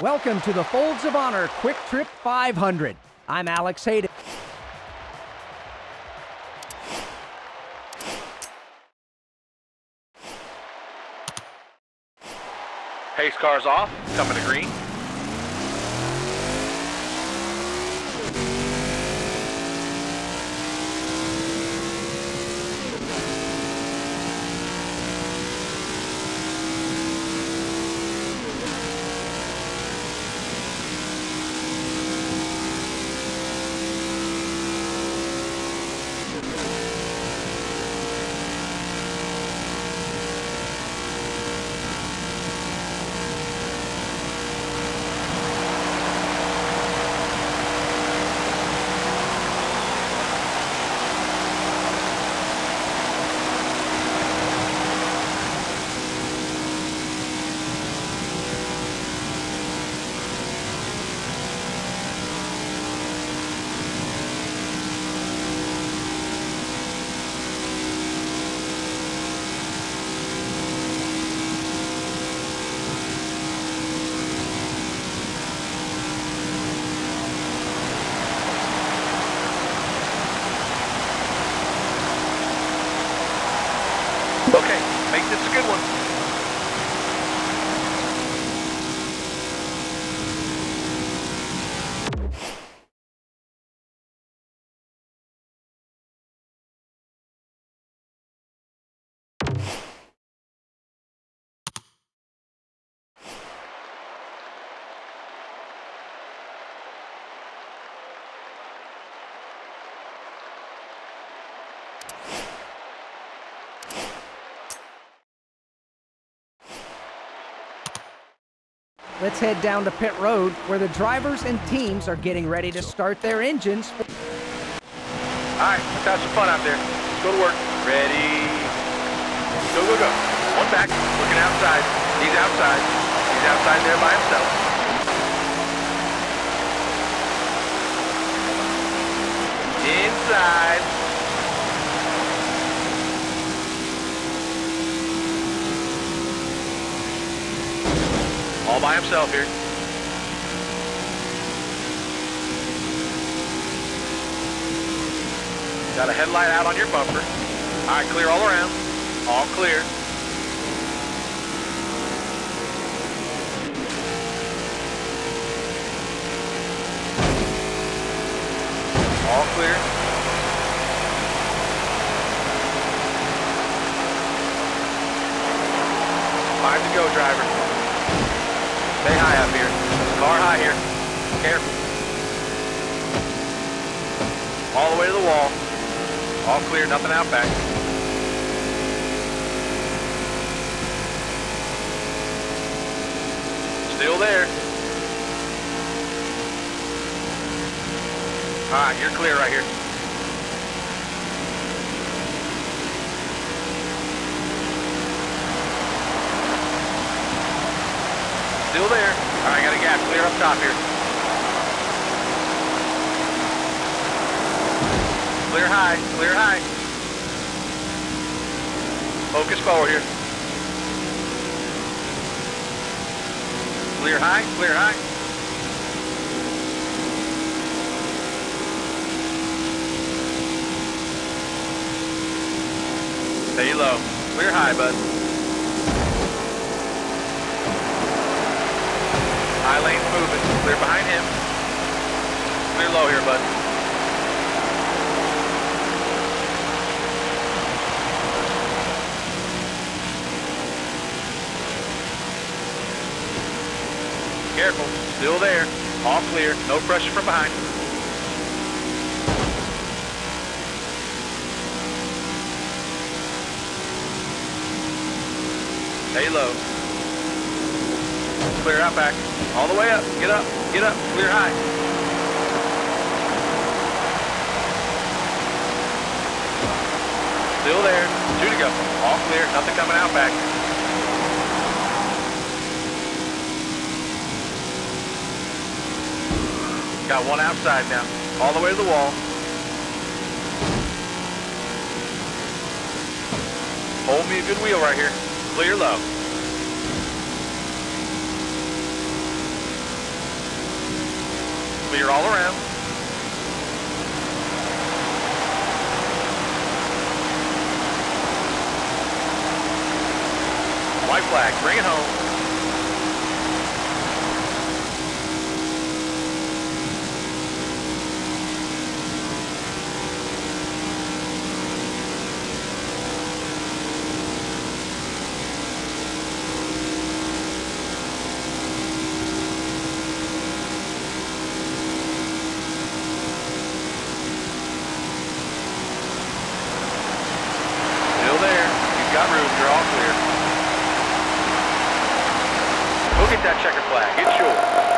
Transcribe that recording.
Welcome to the Folds of Honor Quick Trip 500. I'm Alex Hayden. Pace car's off, coming to green. Make this a good one. Let's head down to pit road where the drivers and teams are getting ready to start their engines. All right, let's have some fun out there. Let's Go to work. Ready. Go, go, go. One back, looking outside. He's outside. He's outside there by himself. Inside. All by himself here. Got a headlight out on your bumper. All right, clear all around. All clear. All clear. Five to go, driver. Stay high up here. Car high here. Careful. All the way to the wall. All clear, nothing out back. Still there. All right, you're clear right here. Still there. Gap clear up top here. Clear high, clear high. Focus forward here. Clear high, clear high. Stay low. Clear high, bud. High lane's moving. Clear behind him. Clear low here, bud. Careful. Still there. All clear. No pressure from behind. Stay low. Clear out back. All the way up. Get up. Get up. Clear high. Still there. Two to go. All clear. Nothing coming out back. Got one outside now. All the way to the wall. Hold me a good wheel right here. Clear low. Clear all around. White flag, bring it home. Still there. You've. You're all clear. Go get that checker flag. It's yours.